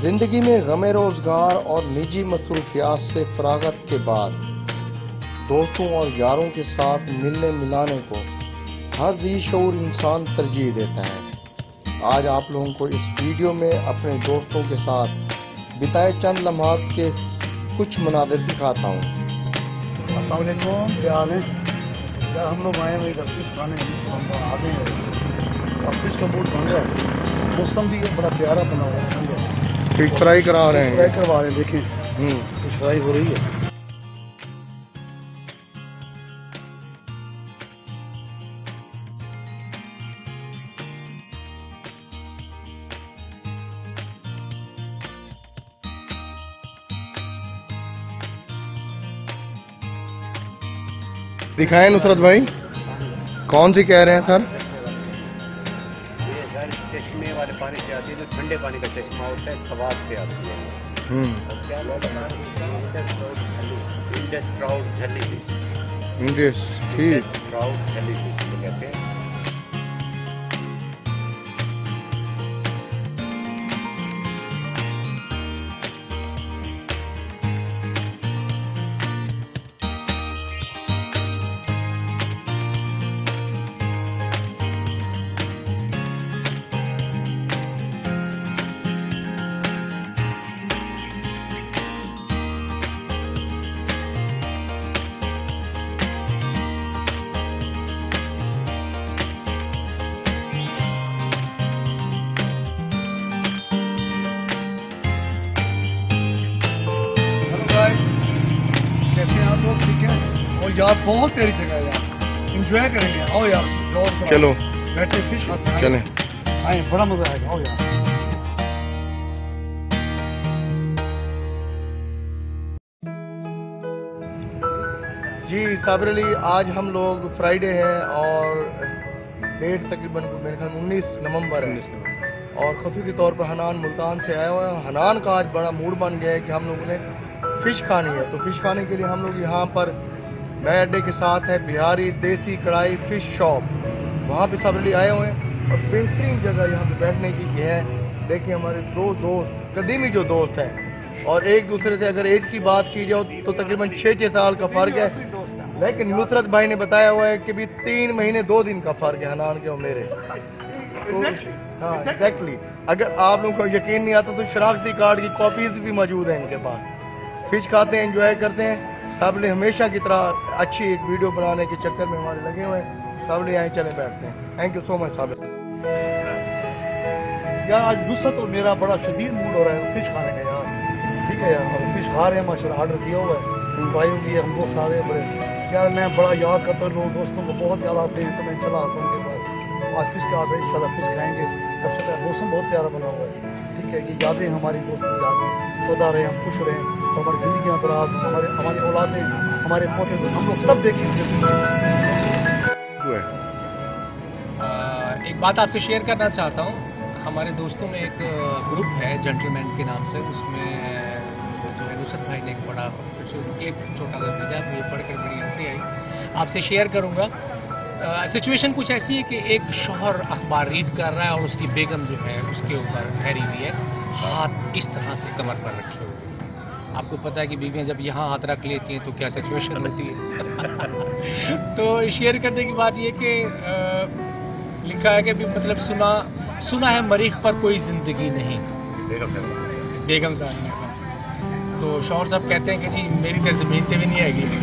ज़िंदगी में गमे रोज़गार और निजी मसरूफियात से फरागत के बाद, दोस्तों और यारों के साथ मिलने मिलाने को हर जी शूर इंसान तरजीह देता है। आज आप लोगों को इस वीडियो में अपने दोस्तों के साथ बिताए चंद लम्हात के कुछ मनाजिर दिखाता हूँ। हम लोग आए हम आ गए हैं और फ़िश का मूड बन रहा है। मौसम भी बड़ा प्यारा बना हुआ है? फ़िश फ्राई करा रहे हैं। फ्राई करवा रहे हैं देखें। हम्म, फ़िश फ्राई हो रही है। दिखाएँ नुसरत भाई। कौन सी कह रहे हैं सर? सर चश्मे वाले पानी से आती है जो ठंडे पानी का चश्मा होता है खवाब से आती है। हम्म, इंडस ट्राउट झली फ़िश ट्राउट झली फ़िश कहते हैं। यार बहुत प्यारी जगह है यार। इंजॉय करेंगे। आओ यार चलो। बैठे फ़िश खाते हैं। आए बड़ा मज़ा आएगा। आओ यार। जी साबिर अली आज हम लोग फ्राइडे है और डेट तकरीबन मेरे ख्याल उन्नीस नवंबर है। और खसूसी तौर पर हनान मुल्तान से आया हुआ है। हनान का आज बड़ा मूड बन गया है कि हम लोगों ने फ़िश खानी है। तो फ़िश खाने के लिए हम लोग यहाँ पर नए अड्डे के साथ है बिहारी देसी कढ़ाई फ़िश शॉप वहाँ पे सब अली आए हुए हैं और बेहतरीन जगह यहाँ पे बैठने की ये है। देखिए हमारे दो दोस्त, कदीमी जो दोस्त हैं और एक दूसरे से अगर एज की बात की जाए तो तकरीबन छः छः साल का फ़र्क है। लेकिन नुसरत भाई ने बताया हुआ है कि भी तीन महीने, दो दिन का फ़र्क है हनान के और मेरे। तो हाँ एग्जैक्टली अगर आप लोगों को यकीन नहीं आता तो शनाख्ती कार्ड की कॉपीज भी मौजूद है इनके पास। फ़िश खाते हैं एंजॉय करते हैं। सबने हमेशा की तरह अच्छी एक वीडियो बनाने के चक्कर में हमारे लगे हुए हैं। सब ले आए चले बैठते हैं। थैंक यू सो मच साहब यार, आज नुसरत और मेरा बड़ा शदीद मूड हो रहा है। फ़िश खाने का यार। ठीक है यार, हम फ़िश खा रहे हैं माशा ऑर्डर दिया हुआ है। भाई होगी हम दोस्त आ रहे हैं बड़े यार, मैं बड़ा याद करता हूँ दोस्तों को बहुत याद आते हैं। तो मैं चला आता हूँ उनके पास। आज फ़िश का ऑर्डर इंशाल्लाह फ़िश खाएँगे। तब से मौसम बहुत प्यारा बना हुआ है। ठीक है, ये यादें हमारी दोस्तों की यादें। सदा रहे, हम खुश रहें। तो हमारी ज़िंदगी दराज हो हमारे हमारी औलादें हमारे पोते हम लोग सब देखेंगे। एक बात आपसे शेयर करना चाहता हूँ। हमारे दोस्तों में एक ग्रुप है जेंटलमैन के नाम से। उसमें जो है नुसरत भाई ने एक बड़ा एक छोटा सा भेजा मुझे पढ़कर बड़ी हँसी आई। आपसे शेयर करूँगा। सिचुएशन कुछ ऐसी है कि एक शोहर अखबार रीड कर रहा है और उसकी बेगम जो है उसके ऊपर ठहरी हुई है। हाथ इस तरह से कमर पर रखे हुए। आपको पता है कि बीवियाँ जब यहाँ हाथ रख लेती हैं तो क्या सिचुएशन होती है? तो शेयर करने की बात ये कि लिखा है कि भी मतलब सुना सुना है मरीख पर कोई ज़िंदगी नहीं। बेगम साहब। बेगम साहब तो शौहर साहब कहते हैं कि जी मेरी तो ज़मीन पे भी नहीं आएगी।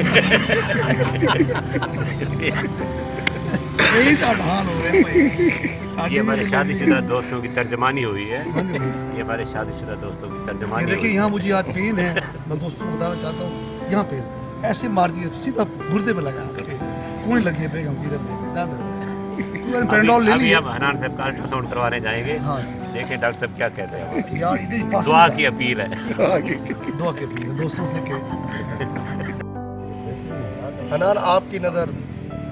हो रहे हैं। ये हमारे शादीशुदा दोस्तों की तर्जमानी हुई है। ये हमारे शादीशुदा दोस्तों की तर्जमानी देखिए यहाँ मुझे आज पेन है। मैं दोस्तों को बताना चाहता हूँ यहाँ पे ऐसे मार दिए सीधा गुर्दे में लगा के। कौन लगी है बेगम की इधर पेंडोल ले लिया हम हनान साहब का अल्ट्रासाउंड करवाने जाएँगे। हाँ। देखिए डॉक्टर साहब क्या कहते हैं। इधर दुआ की अपील है। दुआ के लिए दोस्तों से के हनान आपकी नज़र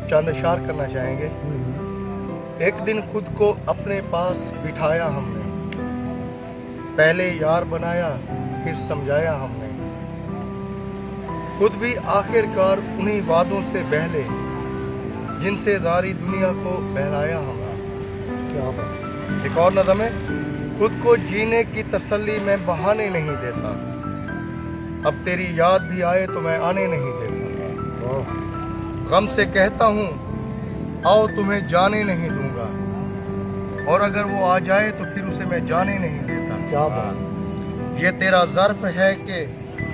चंद करना चाहेंगे। एक दिन खुद को अपने पास बिठाया हमने। पहले यार बनाया, फिर समझाया हमने। खुद भी आखिरकार उन्हीं वादों से बहले, जिनसे सारी दुनिया को बहलाया हमने। क्या बात। एक और नज़म है खुद को जीने की तसल्ली मैं बहाने नहीं देता। अब तेरी याद भी आए तो मैं आने नहीं देता। गम से कहता हूँ, आओ तुम्हें जाने नहीं दूँगा। और अगर वो आ जाए तो फिर उसे मैं जाने नहीं देता। क्या बात। ये तेरा ज़र्फ है कि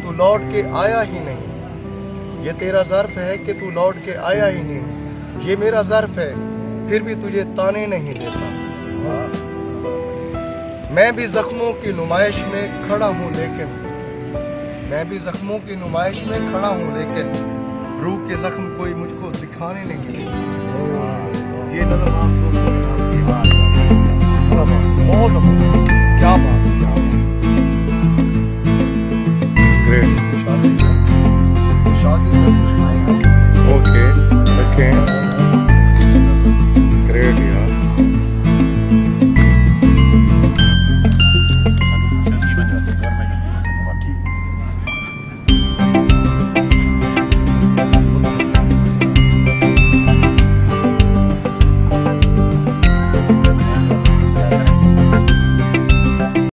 तू लौट के आया ही नहीं। ये तेरा ज़र्फ है कि तू लौट के आया ही नहीं। ये मेरा ज़र्फ है फिर भी तुझे ताने नहीं देता। मैं भी जख्मों की नुमाइश में खड़ा हूँ लेकिन मैं भी जख्मों की नुमाइश में खड़ा हूँ लेकिन रूह के जख्म कोई मुझको दिखाने नहीं देता। ये नज़र आपको famoso.